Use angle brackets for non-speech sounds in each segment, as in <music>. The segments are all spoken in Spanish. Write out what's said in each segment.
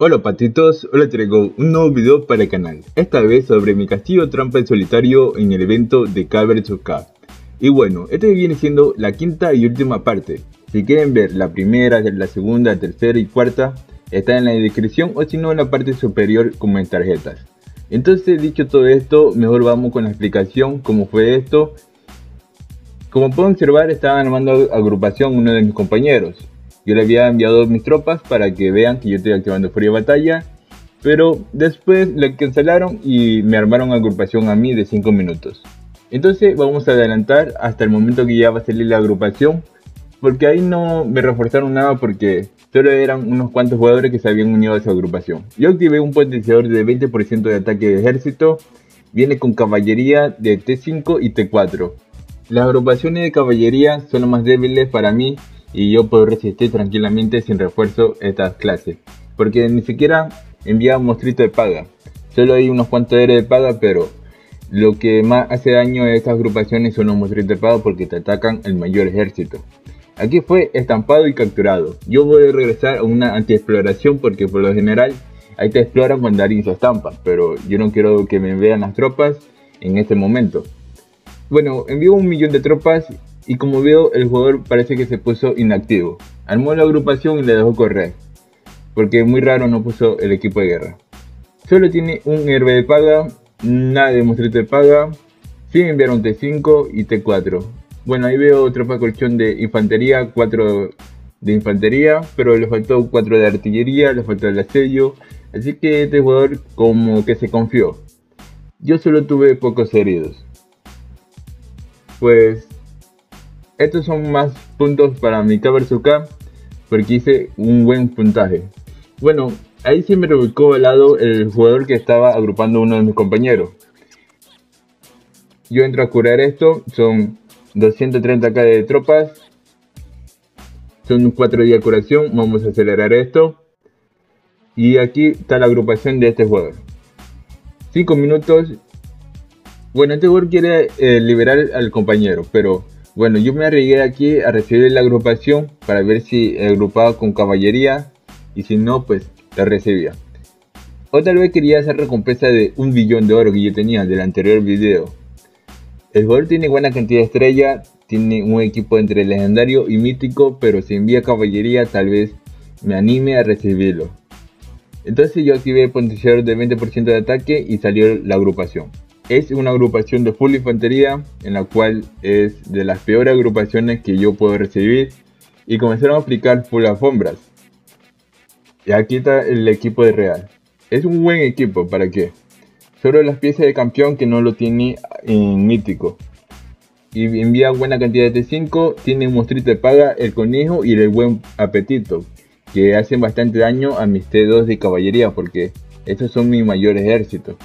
Hola patitos, hoy traigo un nuevo video para el canal, esta vez sobre mi castillo trampa en solitario en el evento de K vs K. Y bueno, este viene siendo la quinta y última parte, si quieren ver la primera, la segunda, tercera y cuarta, está en la descripción o si no en la parte superior como en tarjetas. Entonces dicho todo esto, mejor vamos con la explicación, cómo fue esto. Como pueden observar, estaba armando agrupación uno de mis compañeros, yo le había enviado mis tropas para que vean que yo estoy activando de Batalla. Pero después le cancelaron y me armaron agrupación a mí de 5 minutos. Entonces vamos a adelantar hasta el momento que ya va a salir la agrupación. Porque ahí no me reforzaron nada porque solo eran unos cuantos jugadores que se habían unido a esa agrupación. Yo activé un potenciador de 20% de ataque de ejército. Viene con caballería de T5 y T4. Las agrupaciones de caballería son las más débiles para mí y yo puedo resistir tranquilamente sin refuerzo estas clases. Porque ni siquiera envía un monstruito de paga. Solo hay unos cuantos héroes de paga, pero lo que más hace daño a estas agrupaciones son los monstruitos de paga porque te atacan el mayor ejército. Aquí fue estampado y capturado. Yo voy a regresar a una anti-exploración porque por lo general ahí te exploran cuando alguien se estampa, pero yo no quiero que me vean las tropas en este momento. Bueno, envío un millón de tropas y como veo el jugador parece que se puso inactivo. Armó la agrupación y le dejó correr, porque muy raro no puso el equipo de guerra. Solo tiene un héroe de paga, nada de monstruito de paga, sin enviar un T5 y T4. Bueno, ahí veo tropa colchón de infantería, 4 de infantería, pero le faltó 4 de artillería, le faltó el asedio, así que este jugador como que se confió. Yo solo tuve pocos heridos. Pues estos son más puntos para mi K vs K porque hice un buen puntaje. Bueno, ahí sí me al lado el jugador que estaba agrupando uno de mis compañeros. Yo entro a curar esto, son 230k de tropas, son 4 días de curación, vamos a acelerar esto. Y aquí está la agrupación de este jugador. 5 minutos. Bueno, este jugador quiere eh, liberar al compañero, pero bueno, yo me arriesgué aquí a recibir la agrupación para ver si agrupaba con caballería y si no, pues la recibía. Otra vez quería hacer recompensa de un billón de oro que yo tenía del anterior video. El jugador tiene buena cantidad de estrellas, tiene un equipo entre legendario y mítico, pero si envía caballería tal vez me anime a recibirlo. Entonces yo activé el potenciador de 20% de ataque y salió la agrupación. Es una agrupación de full infantería en la cual es de las peores agrupaciones que yo puedo recibir y comenzaron a aplicar full alfombras. Y aquí está el equipo de Real. Es un buen equipo, ¿para qué? Solo las piezas de campeón que no lo tiene en mítico. Y envía buena cantidad de T5, tiene un monstruito de paga, el conejo y el buen apetito. Que hacen bastante daño a mis T2 de caballería porque estos son mis mayores ejércitos.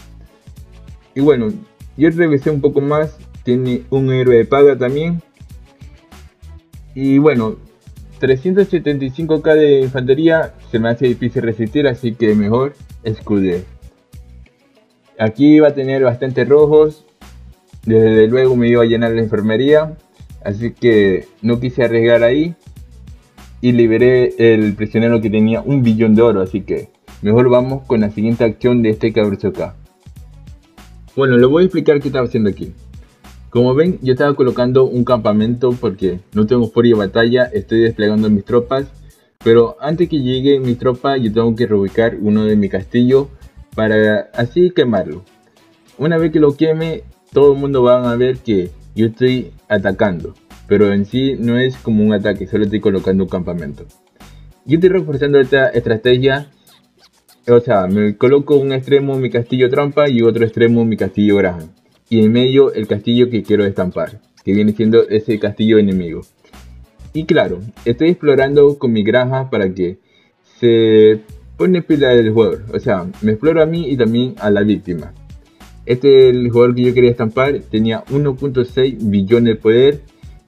Y bueno, yo revisé un poco más. Tiene un héroe de paga también. Y bueno, 375k de infantería se me hace difícil resistir, así que mejor escudé. Aquí va a tener bastantes rojos. Desde luego me iba a llenar la enfermería. Así que no quise arriesgar ahí. Y liberé el prisionero que tenía un billón de oro. Así que mejor vamos con la siguiente acción de este cabrón acá. Bueno, le voy a explicar qué estaba haciendo aquí. Como ven, yo estaba colocando un campamento porque no tengo furia de batalla, estoy desplegando mis tropas. Pero antes que llegue mi tropa, yo tengo que reubicar uno de mi castillo para así quemarlo. Una vez que lo queme, todo el mundo va a ver que yo estoy atacando. Pero en sí no es como un ataque, solo estoy colocando un campamento. Yo estoy reforzando esta estrategia o sea, me coloco un extremo mi castillo trampa y otro extremo mi castillo Graham. Y en medio el castillo que quiero estampar, que viene siendo ese castillo enemigo. Y claro, estoy explorando con mi granja para que se pone pila del jugador. O sea, me exploro a mí y también a la víctima. Este es el jugador que yo quería estampar. Tenía 1.6 billones de poder.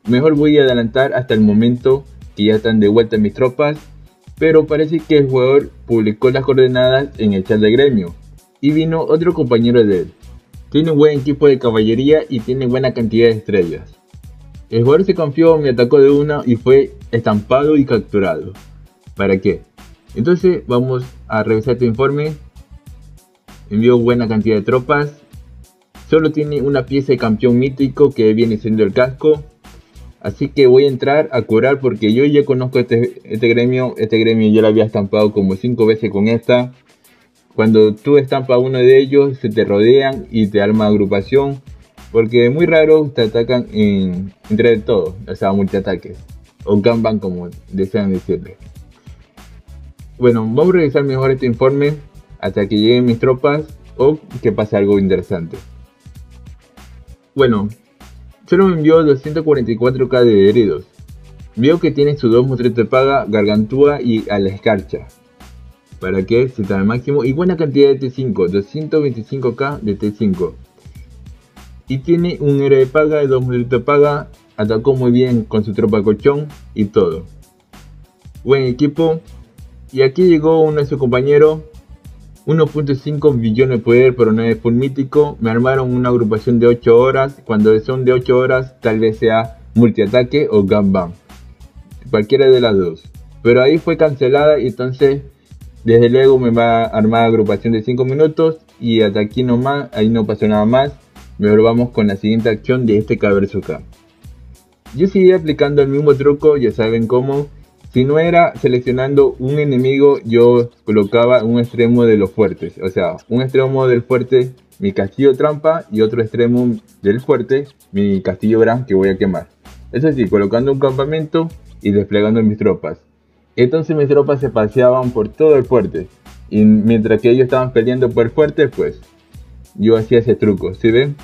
Mejor voy a adelantar hasta el momento que ya están de vuelta mis tropas Pero parece que el jugador publicó las coordenadas en el chat de gremio. Y vino otro compañero de él. Tiene un buen equipo de caballería y tiene buena cantidad de estrellas. El jugador se confió, me atacó de una y fue estampado y capturado. ¿Para qué? Entonces vamos a revisar este informe. Envió buena cantidad de tropas. Solo tiene una pieza de campeón mítico que viene siendo el casco. Así que voy a entrar a curar porque yo ya conozco este, este gremio. Este gremio ya lo había estampado como 5 veces con esta. Cuando tú estampas uno de ellos, se te rodean y te arma agrupación. Porque es muy raro te atacan en, entre todos, o sea, multiataques. O ganban como desean decirle. Bueno, vamos a revisar mejor este informe hasta que lleguen mis tropas o que pase algo interesante. Bueno, Solo me envió 244k de heridos. Veo que tiene sus dos monstruos de paga, Gargantúa y a la escarcha. Para que se al máximo. Y buena cantidad de T5, 225k de T5. Y tiene un héroe de paga y dos monstruos de paga. Atacó muy bien con su tropa colchón y todo. Buen equipo. Y aquí llegó uno de sus compañeros 1.5 billones de poder, pero no es full mítico. Me armaron una agrupación de 8 horas. Cuando son de 8 horas, tal vez sea multiataque o Gunbang. Cualquiera de las dos. Pero ahí fue cancelada y entonces, desde luego me va a armar agrupación de 5 minutos. Y hasta aquí nomás, ahí no pasó nada más. Mejor vamos con la siguiente acción de este Cabersuka. Yo seguí aplicando el mismo truco, ya saben cómo. Si no era seleccionando un enemigo, yo colocaba un extremo de los fuertes. O sea, un extremo del fuerte, mi castillo trampa, y otro extremo del fuerte, mi castillo gran que voy a quemar. Es así, colocando un campamento y desplegando mis tropas. Entonces mis tropas se paseaban por todo el fuerte. Y mientras que ellos estaban peleando por el fuerte, pues yo hacía ese truco, ¿sí ven?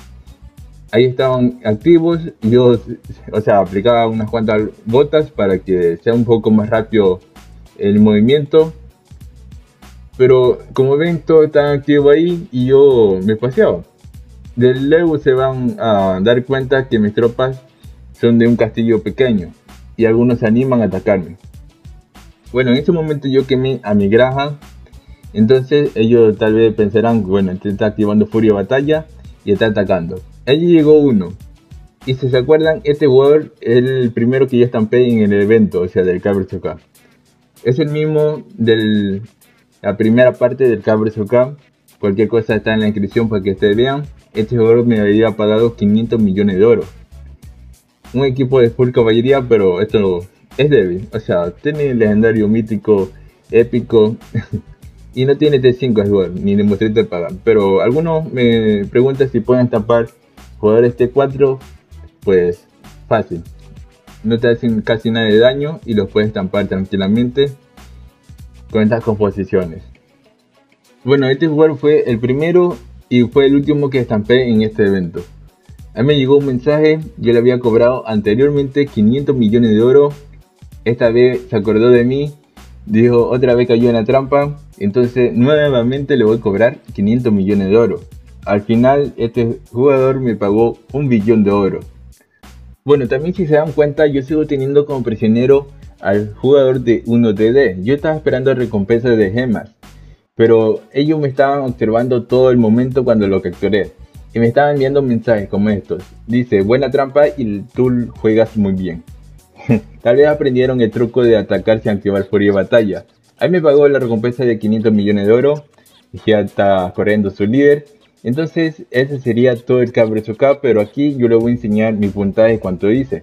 Ahí estaban activos. Yo, o sea, aplicaba unas cuantas botas para que sea un poco más rápido el movimiento. Pero como ven, todo está activo ahí y yo me paseaba. De luego se van a dar cuenta que mis tropas son de un castillo pequeño y algunos se animan a atacarme. Bueno, en ese momento yo quemé a mi graja. Entonces ellos tal vez pensarán, bueno, este está activando furia batalla y está atacando. Allí llegó uno. Y si se acuerdan, este jugador es el primero que yo estampé en el evento, o sea, del Cabre Es el mismo de la primera parte del Cabre Cualquier cosa está en la inscripción para que ustedes vean. Este jugador me había pagado 500 millones de oro. Un equipo de full caballería, pero esto es débil. O sea, tiene legendario, mítico, épico. <laughs> y no tiene T5 jugador, ni de de pagar. Pero algunos me preguntan si pueden estampar jugadores T4, pues fácil. No te hacen casi nada de daño y los puedes estampar tranquilamente con estas composiciones. Bueno, este jugador fue el primero y fue el último que estampé en este evento. A mí me llegó un mensaje, yo le había cobrado anteriormente 500 millones de oro. Esta vez se acordó de mí, dijo otra vez cayó en la trampa, entonces nuevamente le voy a cobrar 500 millones de oro. Al final, este jugador me pagó un billón de oro. Bueno, también si se dan cuenta, yo sigo teniendo como prisionero al jugador de 1DD. Yo estaba esperando recompensas de gemas, pero ellos me estaban observando todo el momento cuando lo capturé. Y me estaban enviando mensajes como estos. Dice, buena trampa y tú juegas muy bien. <laughs> Tal vez aprendieron el truco de atacar sin activar furia de batalla. Ahí me pagó la recompensa de 500 millones de oro. Y ya está corriendo su líder. Entonces ese sería todo el Cabrezoka, pero aquí yo le voy a enseñar mi puntaje cuánto dice.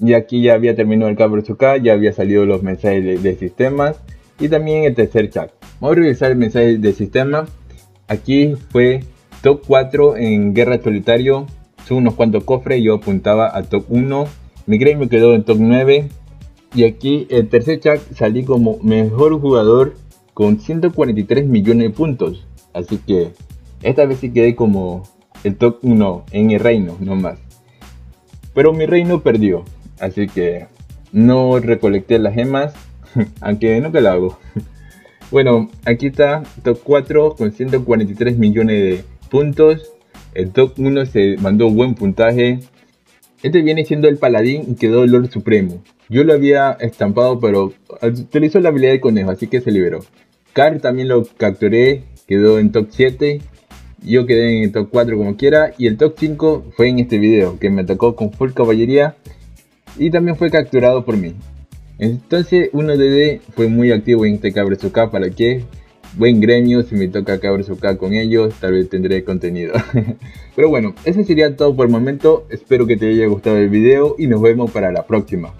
Y aquí ya había terminado el Cabrezoka, ya había salido los mensajes de, sistemas y también el tercer chat. Vamos a revisar el mensaje de sistema. Aquí fue top 4 en guerra solitario, son unos cuantos cofres, yo apuntaba a top 1. Mi gremio quedó en top 9. Y aquí el tercer chat salí como mejor jugador con 143 millones de puntos. Así que esta vez sí quedé como el top 1 en el reino, no más. Pero mi reino perdió, así que no recolecté las gemas, <laughs> aunque nunca lo hago. <laughs> Bueno, aquí está top 4 con 143 millones de puntos. El top 1 se mandó buen puntaje. Este viene siendo el paladín y quedó Lord Supremo. Yo lo había estampado, pero utilizó la habilidad de conejo, así que se liberó. Car también lo capturé, quedó en top 7. Yo quedé en el top 4 como quiera. Y el top 5 fue en este video, que me tocó con full caballería. Y también fue capturado por mí. Entonces 1DD fue muy activo en este Cabresuka para que buen gremio, si me toca con ellos, tal vez tendré contenido. <laughs> Pero bueno, eso sería todo por el momento, espero que te haya gustado el video y nos vemos para la próxima.